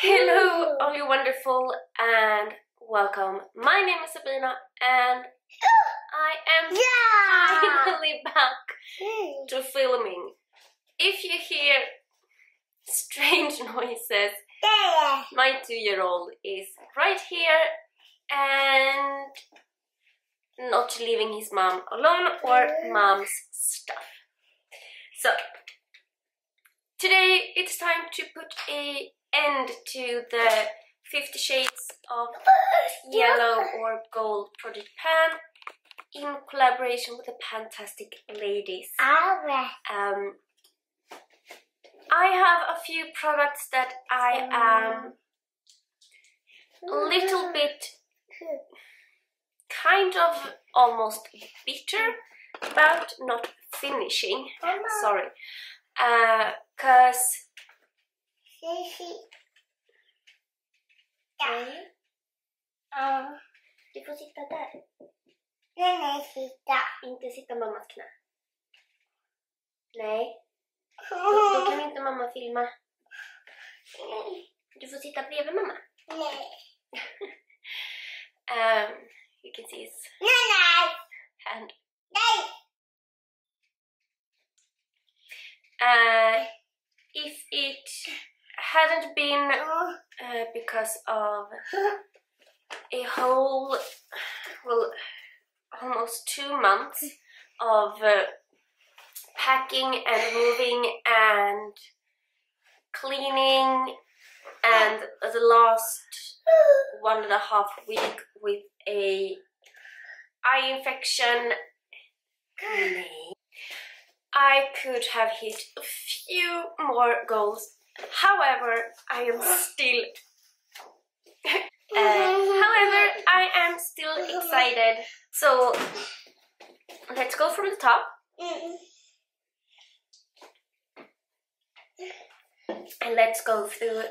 Hello, all you wonderful, and welcome. My name is Sabina, and I am Yeah. finally back to filming. If you hear strange noises, Yeah. my two-year-old is right here and not leaving his mom alone or mom's stuff. So today it's time to put a end to the Fifty Shades of Yellow or Gold project pan in collaboration with the PANtastic Ladies. Um, I have a few products that I am a little bit kind of almost bitter about not finishing. Sorry. Because Sissy. Ja. Ja. du får sitta där, Nej, nej, sitta. inte sitta mammas knä. Nej, då, då kan inte mamma filma. Du får sitta bredvid mamma. Nej. Um, you can see his because of a whole, well, almost two months of uh, packing and moving and cleaning and the last one and a half week with a eye infection I could have hit a few more goals. However, I am still. Uh, however, I am still excited. So let's go from the top and let's go through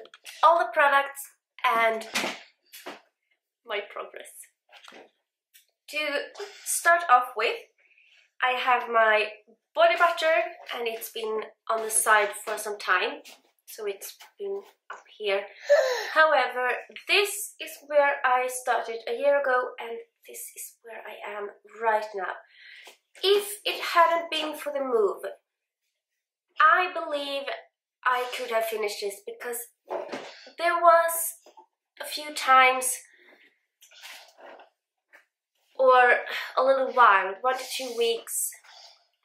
all the products and my progress. To start off with, I have my body butter and it's been on the side for some time, so it's been up here. However, this is where I started a year ago and this is where I am right now. If it hadn't been for the move, I believe I could have finished this because there was a few times or a little while, one to two weeks,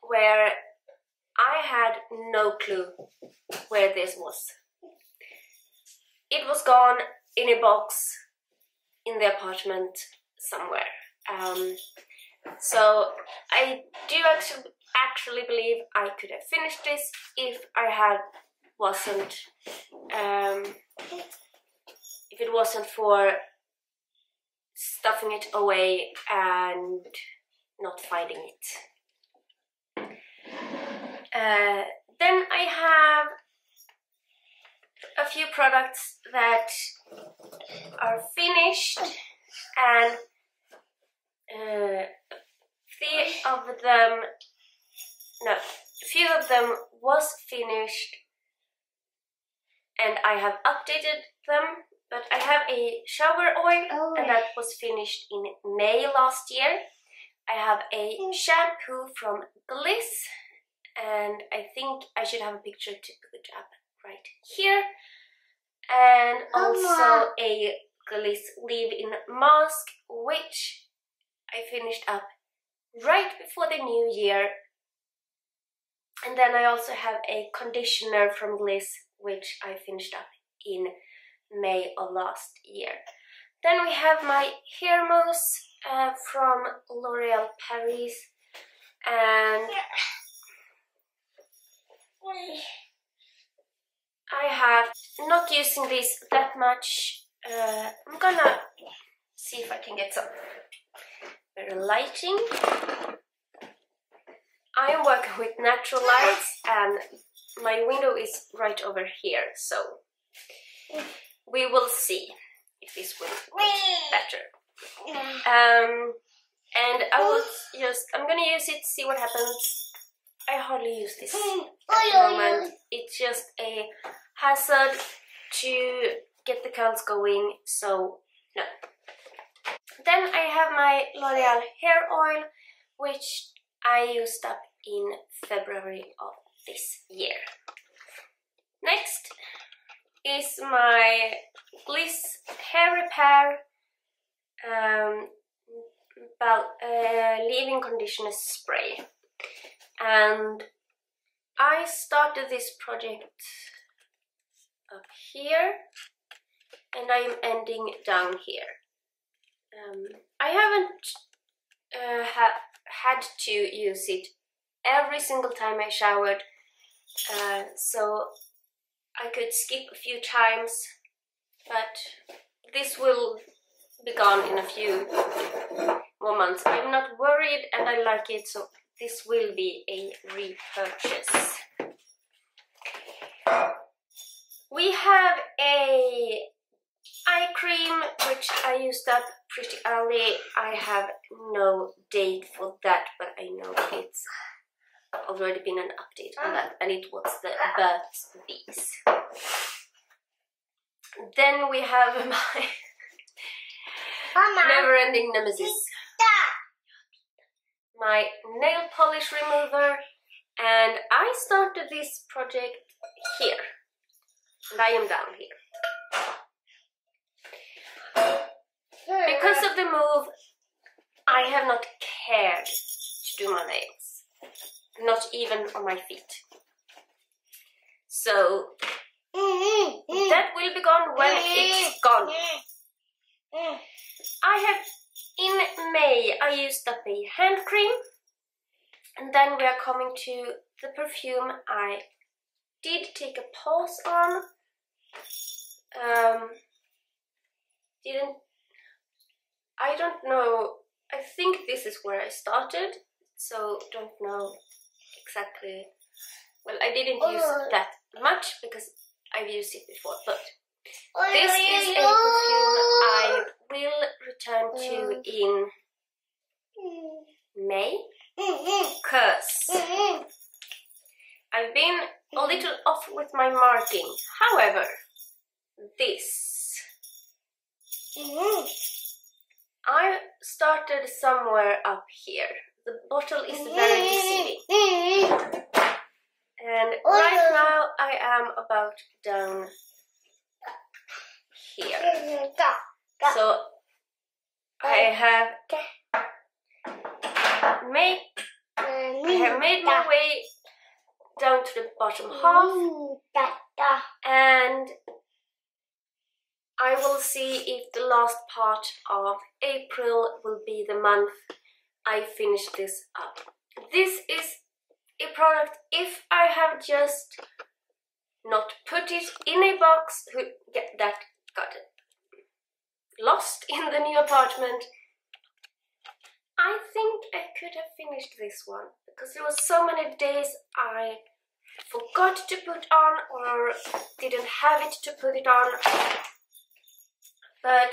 where I had no clue where this was. It was gone in a box in the apartment somewhere. Um, so I do actually actually believe I could have finished this if I had wasn't um, if it wasn't for stuffing it away and not finding it. Uh, then I have a few products that are finished and uh, three of them no a few of them was finished and I have updated them but I have a shower oil Oh. and that was finished in May last year. I have a shampoo from Gliss and I think I should have a picture to put up right here. And also a Gliss leave-in mask which I finished up right before the new year. And then I also have a conditioner from Gliss which I finished up in May of last year. Then we have my hair mousse uh, from L'Oreal Paris. And I have not using this that much. Uh, I'm gonna see if I can get some better lighting. I am working with natural lights and my window is right over here, so we will see if this will get better. Um, and I will just, I'm gonna use it, see what happens. I hardly use this at the moment. It's just a hazard to get the curls going, so no. Then I have my L'Oreal hair oil, which I used up in February of this year. Next is my Gliss hair repair um, uh, leave-in conditioner spray and I started this project up here and I am ending down here. Um, I haven't uh, ha had to use it every single time I showered uh, so I could skip a few times but this will be gone in a few more months. I'm not worried and I like it so this will be a repurchase. We have a eye cream which I used up pretty early. I have no date for that but I know it's already been an update on that and it was the Burt's Bees. Then we have my never-ending nemesis. My nail polish remover and I started this project here and I am down here. Because of the move, I have not cared to do my nails. Not even on my feet. So, that will be gone when it's gone. I have, May, I used up a hand cream. And then we are coming to the perfume I did take a pause on. Um, didn't, I don't know, I think this is where I started, so don't know exactly, well I didn't use that much because I've used it before, but this is a perfume I will return to in May? Because I've been a little off with my marking. However, this. I started somewhere up here. The bottle is very deceiving. And right now I am about down here. So I have made mm, I have made my mm, way down to the bottom half mm, and I will see if the last part of April will be the month I finish this up. This is a product if I have just not put it in a box that got lost in the new apartment I think I could have finished this one because there was so many days I forgot to put on or didn't have it to put it on but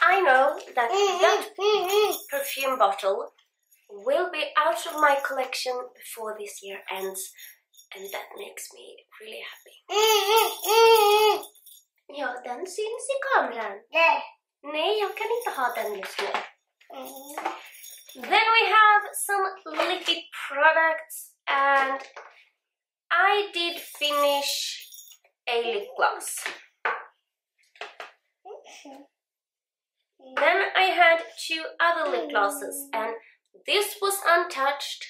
I know that that perfume bottle will be out of my collection before this year ends and that makes me really happy. Ja, den syns i kameran. Nej, jag kan inte ha den just nu. Then we have some liquid products and I did finish a lip gloss. Then I had two other lip glosses and this was untouched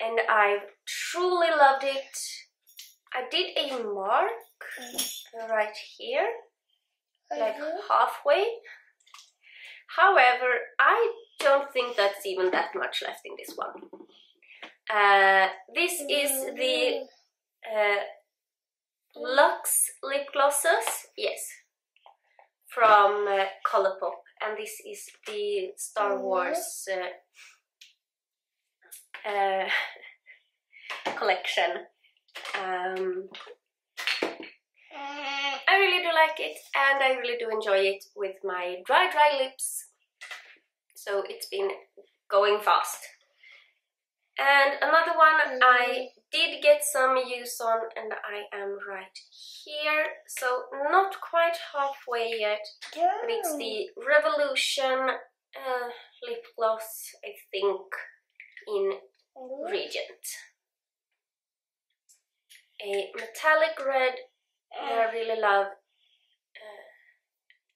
and I truly loved it. I did a mark right here, like halfway. However, I don't think that's even that much left in this one. Uh, this is the uh, Lux lip glosses, yes, from uh, Colourpop, and this is the Star Wars uh, uh, collection. Um, really do like it and I really do enjoy it with my dry dry lips so it's been going fast. And another one I did get some use on and I am right here. So not quite halfway yet. But it's the Revolution uh, lip gloss, I think, in Regent. A metallic red that I really love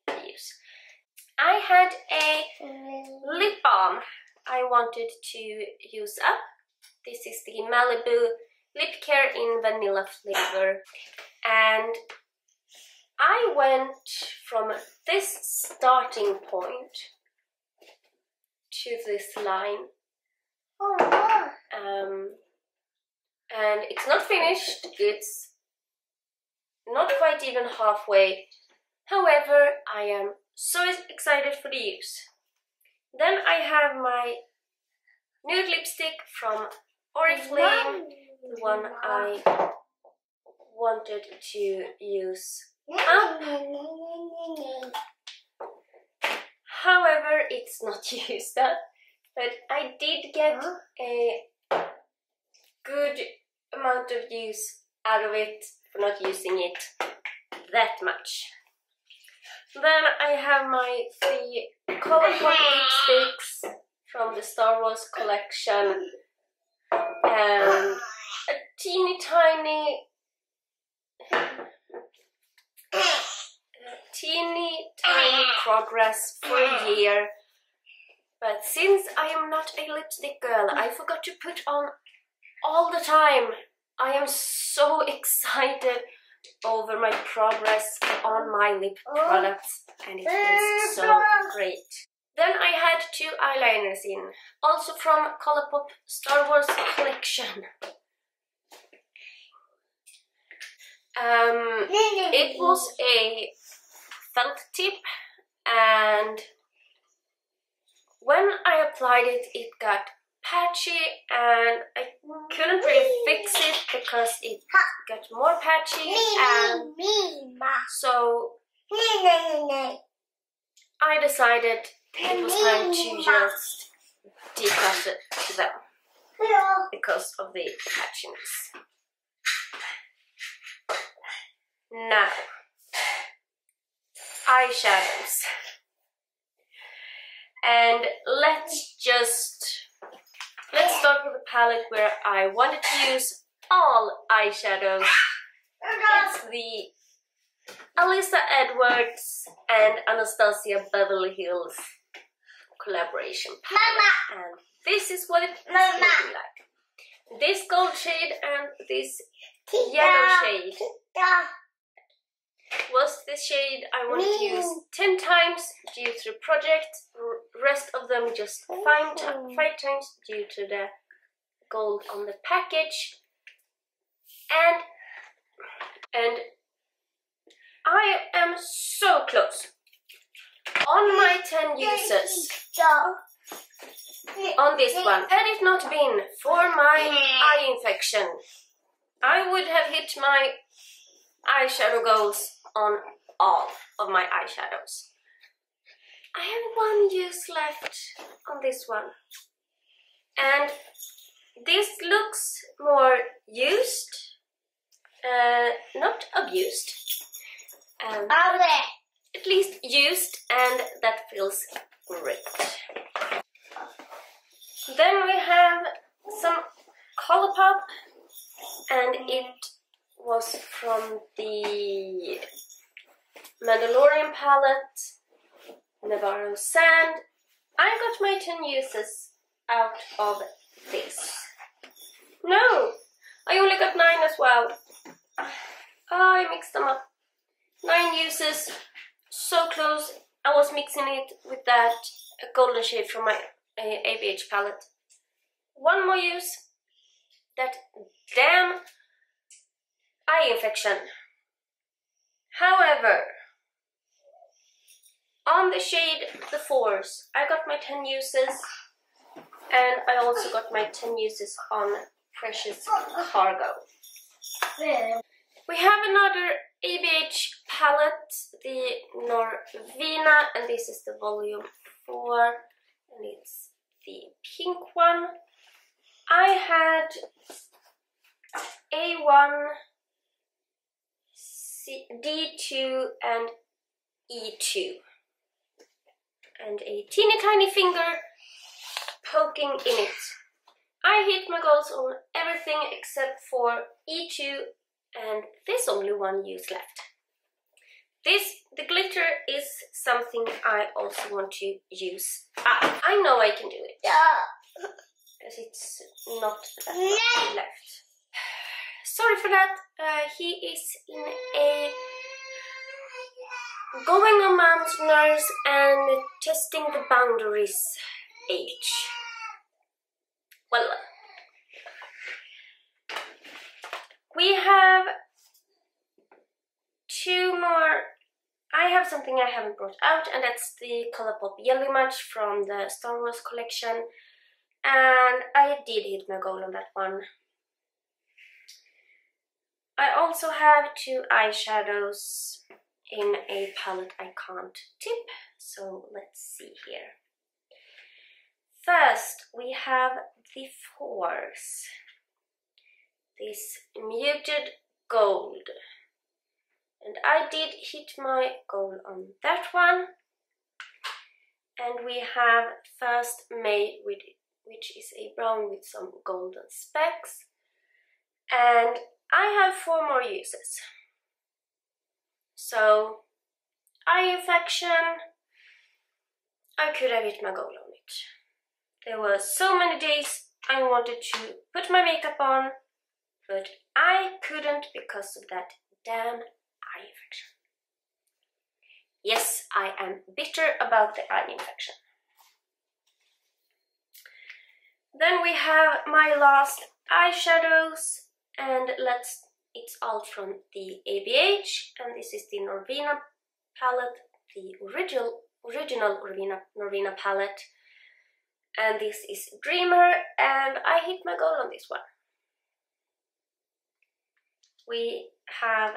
uh, to use. I had a lip balm I wanted to use up. This is the Malibu Lip Care in vanilla flavor. And I went from this starting point to this line. Um, and it's not finished, it's not quite even halfway. However, I am so excited for the use. Then I have my nude lipstick from Oriflame, the one I wanted to use up. However, it's not used up, but I did get a good amount of use out of it for not using it that much. Then I have my three Colourpop lipsticks from the Star Wars collection. And a teeny tiny teeny tiny progress for a year. But since I am not a lipstick girl I forgot to put on all the time. I am so excited over my progress on my lip products and it feels so great. Then I had two eyeliners in, also from Colourpop Star Wars collection. Um, it was a felt tip and when I applied it, it got patchy and I couldn't really fix it because it got more patchy and so I decided it was time to just declutter to them because of the patchiness. Now, eyeshadows. And let's just Let's start with the palette where I wanted to use all eyeshadows. It's the Alyssa Edwards and Anastasia Beverly Hills collaboration palette. And this is what it's looking like. This gold shade and this yellow shade was the shade I wanted to use 10 times due to the project, rest of them just 5, 5 times due to the gold on the package. And, and I am so close. On my 10 uses, on this one, had it not been for my eye infection, I would have hit my eyeshadow goals on all of my eyeshadows. I have one use left on this one. And this looks more used, uh, not abused. Um, at least used and that feels great. Then we have some Colourpop and it was from the Mandalorian palette, Navarro Sand. I got my 10 uses out of this. No, I only got 9 as well. Oh, I mixed them up. 9 uses, so close. I was mixing it with that golden shade from my eh, ABH palette. One more use. That damn eye infection. However, on the shade The Force, I got my 10 uses and I also got my 10 uses on Precious Cargo. We have another ABH palette, the Norvina, and this is the volume 4, and it's the pink one. I had A1, C, D2 and E2 and a teeny tiny finger poking in it. I hit my goals on everything except for E2 and there's only one use left. This, the glitter is something I also want to use. Ah, I know I can do it. Yeah. Because it's not that much left. Sorry for that. Uh, he is in a going on man's nerves and testing the boundaries age. Well, we have two more. I have something I haven't brought out, and that's the Colourpop Jelly Much from the Star Wars collection. And I did hit my goal on that one. I also have two eyeshadows in a palette I can't tip, so let's see here. First, we have the fours. This muted gold. And I did hit my goal on that one. And we have first May, with, which is a brown with some golden specks. And I have four more uses. So, eye infection, I could have hit my goal on it. There were so many days I wanted to put my makeup on, but I couldn't because of that damn eye infection. Yes, I am bitter about the eye infection. Then we have my last eyeshadows and let's it's all from the ABH and this is the Norvina palette, the original original Norvina, Norvina palette. And this is Dreamer and I hit my goal on this one. We have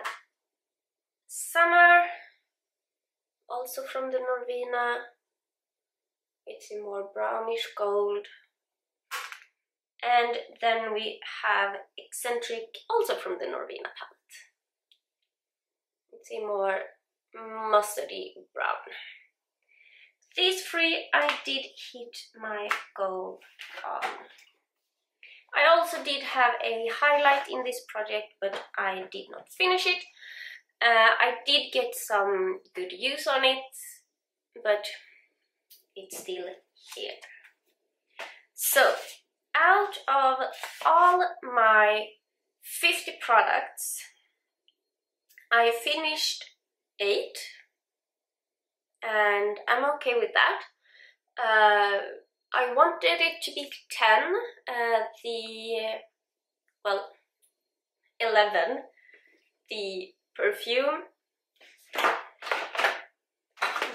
Summer also from the Norvina. It's a more brownish gold and then we have Eccentric, also from the Norvina palette. It's a more mustardy brown. These three I did hit my goal on. I also did have a highlight in this project, but I did not finish it. Uh, I did get some good use on it, but it's still here. So, out of all my 50 products, I finished 8 and I'm okay with that. Uh, I wanted it to be 10, uh, the, well, 11, the perfume,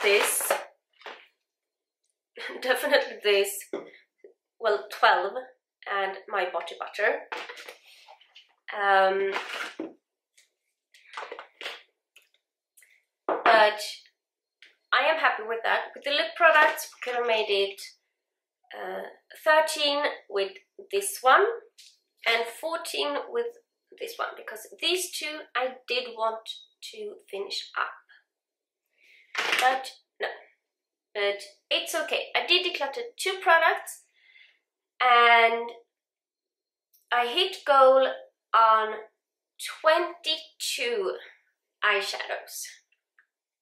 this, definitely this, well 12 and my body butter. Um, but I am happy with that. With the lip products, we could have made it uh, 13 with this one and 14 with this one because these two I did want to finish up. But no, but it's okay. I did declutter two products and I hit goal on 22 eyeshadows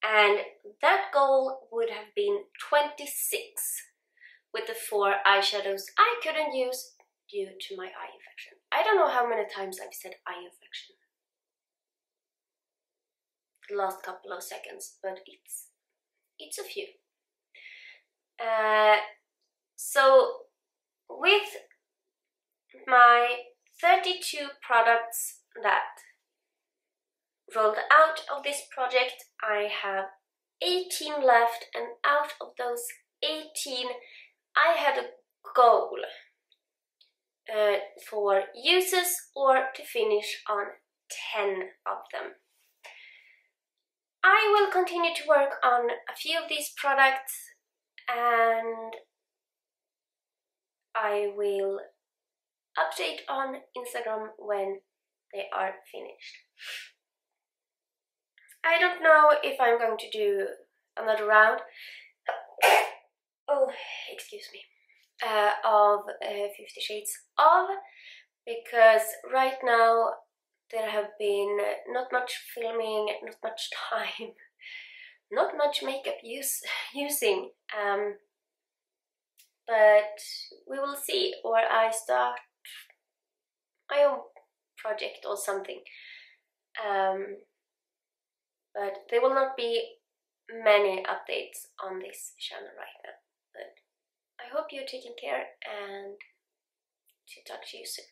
and that goal would have been 26 with the four eyeshadows I couldn't use due to my eye infection. I don't know how many times I've said eye infection the last couple of seconds, but it's it's a few. Uh, so with my 32 products that rolled out of this project, I have 18 left and out of those 18 I had a goal uh, for uses or to finish on 10 of them. I will continue to work on a few of these products and I will update on Instagram when they are finished. I don't know if I'm going to do another round. Oh, excuse me. Uh, of uh, Fifty Shades of because right now there have been not much filming, not much time, not much makeup use using. Um, but we will see, or I start my own project or something. Um, but there will not be many updates on this channel right now. But I hope you're taking care and to talk to you soon.